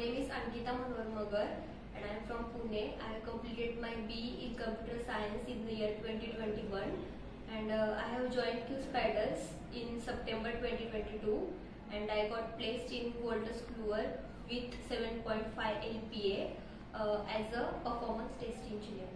name is Ankita Manormagar and I am from Pune. I have completed my B in Computer Science in the year 2021 and uh, I have joined Q in September 2022 and I got placed in Wolters Kluwer with 7.5 LPA uh, as a performance test engineer.